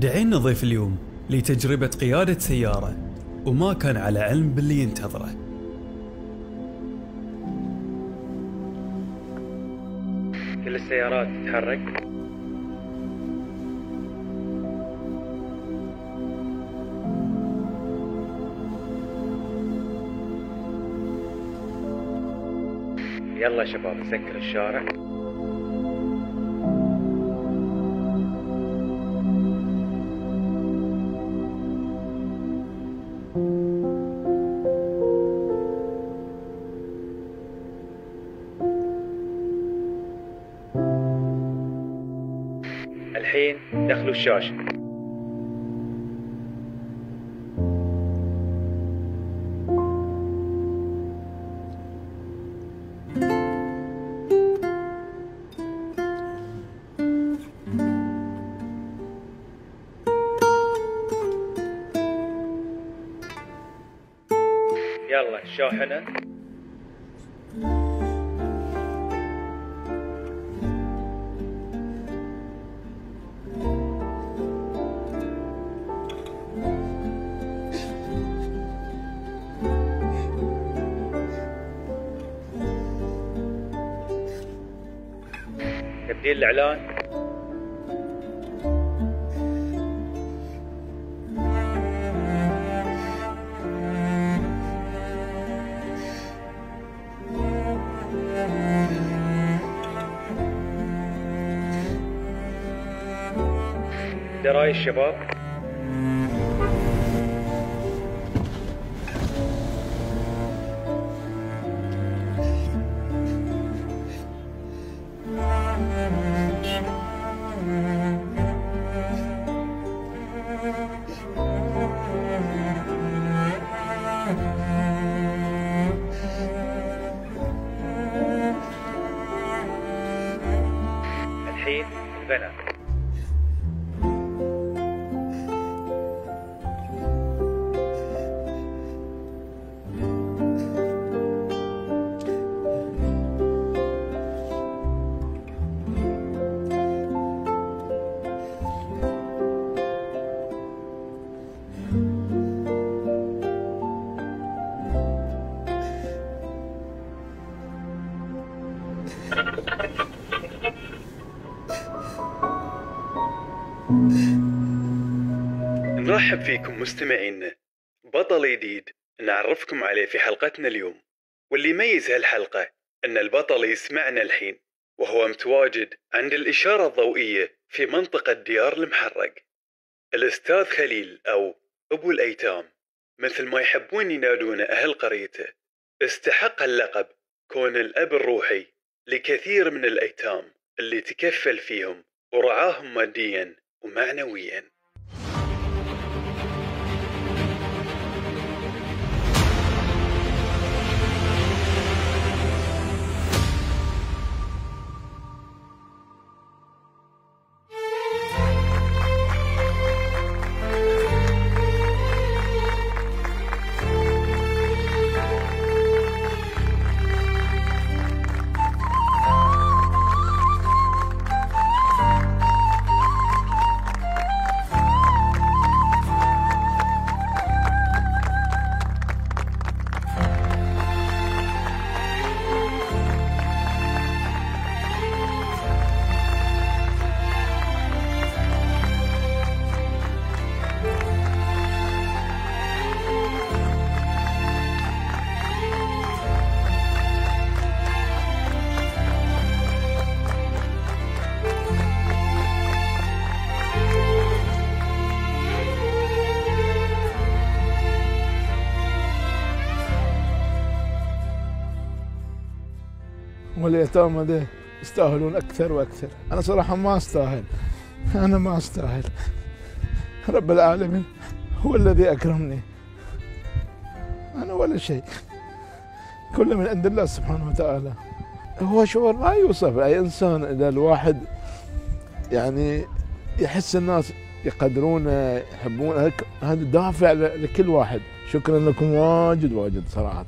دعينا ضيف اليوم لتجربة قيادة سيارة وما كان على علم باللي ينتظره. كل السيارات تتحرك. يلا شباب نسكر الشارع. الحين دخلوا الشاشة. يلا الشاحنة تبديل الإعلان. دراي الشباب. الحين نرحب فيكم مستمعينا بطل جديد. نعرفكم عليه في حلقتنا اليوم. واللي يميز هالحلقة أن البطل يسمعنا الحين وهو متواجد عند الإشارة الضوئية في منطقة ديار المحرق. الأستاذ خليل أو أبو الأيتام مثل ما يحبون ينادونه أهل قريته استحق اللقب كون الأب الروحي لكثير من الأيتام اللي تكفل فيهم ورعاهم ماديا. ومعنويا. واليتامى هذول يستاهلون أكثر وأكثر. أنا صراحة ما أستاهل. أنا ما أستاهل. رب العالمين هو الذي أكرمني. أنا ولا شيء. كله من عند الله سبحانه وتعالى. هو شعور ما يوصف. أي إنسان إذا الواحد يعني يحس الناس يقدرونه يحبونه هذا دافع لكل واحد؟ شكرا لكم واجد واجد صراحة.